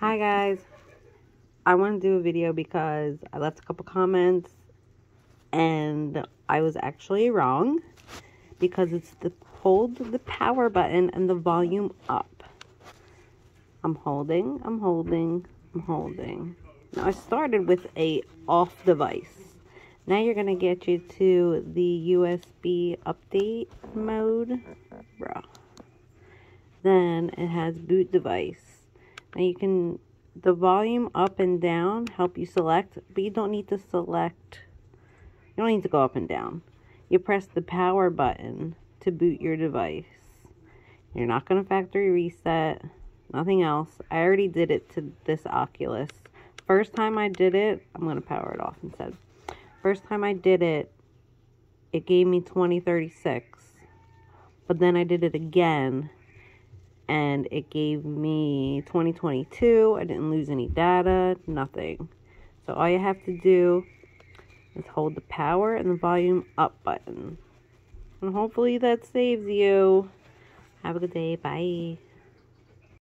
Hi guys. I want to do a video because I left a couple comments and I was actually wrong because it's the hold the power button and the volume up. I'm holding, I'm holding, I'm holding. Now I started with a off device. Now you're going to get you to the USB update mode. Bruh. Then it has boot device. Now you can, the volume up and down help you select, but you don't need to select, you don't need to go up and down. You press the power button to boot your device. You're not going to factory reset, nothing else. I already did it to this Oculus. First time I did it, I'm going to power it off instead. First time I did it, it gave me 2036. But then I did it again and it gave me 2022. I didn't lose any data, nothing. So all you have to do is hold the power and the volume up button. And hopefully that saves you. Have a good day. Bye.